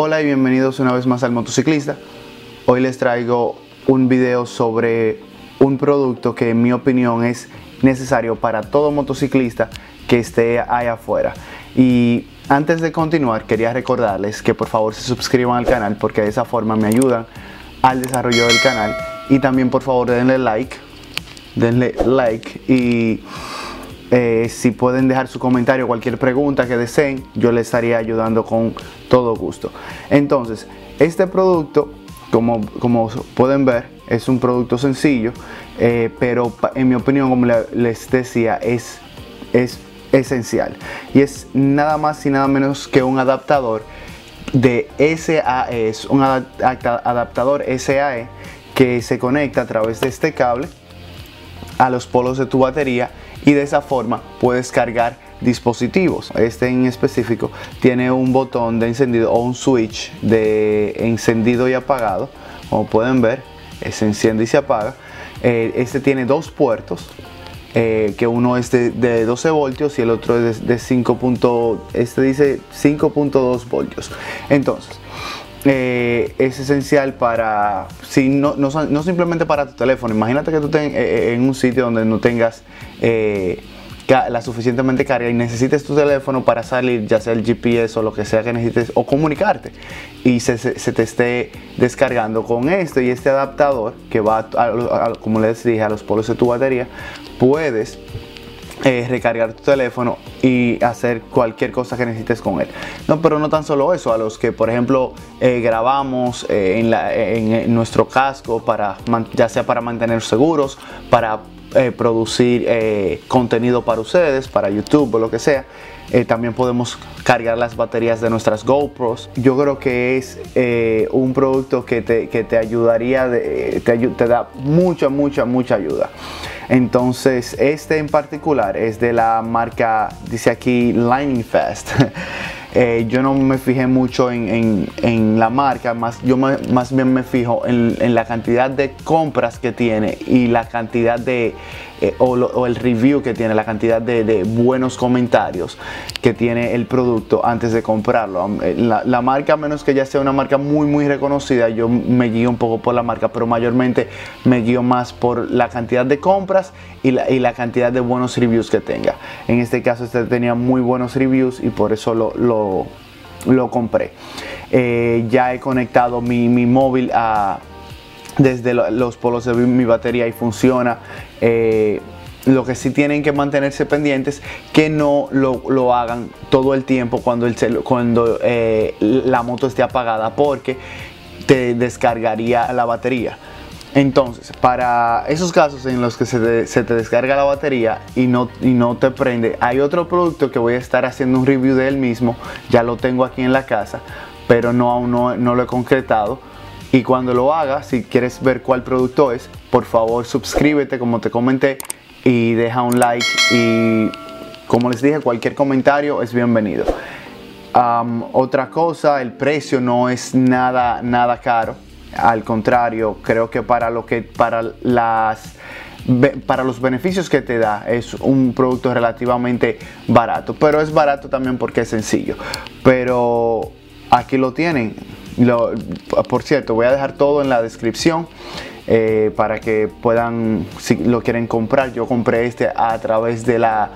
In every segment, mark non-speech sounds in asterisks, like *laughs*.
Hola y bienvenidos una vez más al motociclista. Hoy les traigo un video sobre un producto que en mi opinión es necesario para todo motociclista que esté allá afuera. Y antes de continuar quería recordarles que por favor se suscriban al canal porque de esa forma me ayudan al desarrollo del canal y también por favor denle like, denle like y eh, si pueden dejar su comentario, cualquier pregunta que deseen, yo les estaría ayudando con todo gusto. Entonces, este producto, como, como pueden ver, es un producto sencillo, eh, pero en mi opinión, como les decía, es, es esencial. Y es nada más y nada menos que un adaptador de SAE, es un adaptador SAE que se conecta a través de este cable a los polos de tu batería y de esa forma puedes cargar dispositivos. Este en específico tiene un botón de encendido o un switch de encendido y apagado. Como pueden ver, se enciende y se apaga. Eh, este tiene dos puertos, eh, que uno es de, 12 voltios y el otro es de, 5. Este dice 5.2 voltios. Entonces, eh, es esencial para, si no, no, simplemente para tu teléfono, imagínate que tú estés eh, en un sitio donde no tengas eh, la suficientemente carga y necesites tu teléfono para salir, ya sea el GPS o lo que sea que necesites, o comunicarte, y se, te esté descargando con esto y este adaptador que va, como les dije, a los polos de tu batería, puedes eh, recargar tu teléfono y hacer cualquier cosa que necesites con él. No, pero no tan solo eso, a los que por ejemplo eh, grabamos eh, en, nuestro casco para ya sea para mantener seguros, para producir contenido para ustedes, para YouTube o lo que sea. también podemos cargar las baterías de nuestras GoPros. Yo creo que es un producto que te, que te ayudaría, te, te da mucha, mucha, mucha ayuda. Entonces, este en particular es de la marca, dice aquí Lightning Fast. *laughs* Eh, yo no me fijé mucho en, la marca, más, yo más bien me fijo en, la cantidad de compras que tiene y la cantidad de, eh, o, el review que tiene, la cantidad de, buenos comentarios que tiene el producto antes de comprarlo. Eh, la, marca, a menos que ya sea una marca muy, muy reconocida, yo me guío un poco por la marca, pero mayormente me guío más por la cantidad de compras y la, cantidad de buenos reviews que tenga. En este caso, este tenía muy buenos reviews y por eso lo compré. Eh, ya he conectado mi, móvil a, desde los polos de mi batería y funciona. Eh, lo que sí tienen que mantenerse pendientes que no lo, hagan todo el tiempo cuando, el cuando eh, la moto esté apagada porque te descargaría la batería. Entonces, para esos casos en los que se te, descarga la batería y no, y no te prende, hay otro producto que voy a estar haciendo un review de él mismo, ya lo tengo aquí en la casa, pero no aún no, lo he concretado. Y cuando lo haga, si quieres ver cuál producto es, por favor suscríbete como te comenté y deja un like y como les dije, cualquier comentario es bienvenido. otra cosa, el precio no es nada, nada caro al contrario, creo que para lo que para las para los beneficios que te da es un producto relativamente barato, pero es barato también porque es sencillo. Pero aquí lo tienen. Por cierto, voy a dejar todo en la descripción. Eh, para que puedan, si lo quieren comprar, yo compré este a través de la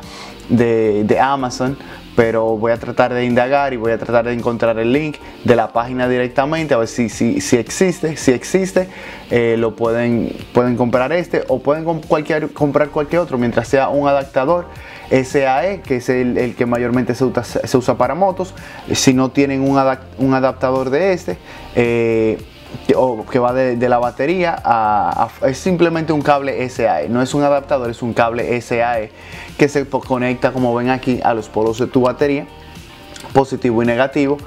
de Amazon pero voy a tratar de indagar y voy a tratar de encontrar el link de la página directamente a ver si, si, si existe, si existe, eh, lo pueden, pueden comprar este o pueden cualquier, comprar cualquier otro mientras sea un adaptador SAE, que es el, que mayormente se usa, se usa, para motos. Si no tienen un, un adaptador de este, eh, o que va de, la batería a, es simplemente un cable SAE, no es un adaptador, es un cable SAE que se conecta como ven aquí a los polos de tu batería, positivo y negativo,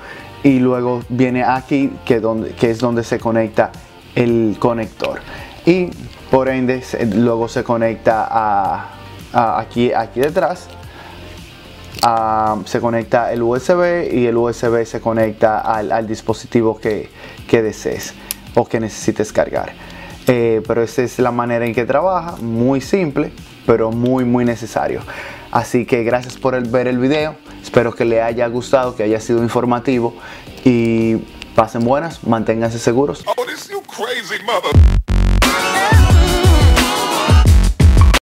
y luego viene aquí que, donde, que es donde se conecta el conector. Y por ende luego se conecta a, aquí, aquí detrás se conecta el USB y el USB se conecta al, dispositivo que, desees o que necesites cargar. Eh, pero esta es la manera en que trabaja, muy simple, pero muy muy necesario. Así que gracias por ver el video, espero que le haya gustado, que haya sido informativo y Pasen buenas, manténganse seguros. Oh,